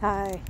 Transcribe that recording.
Hi.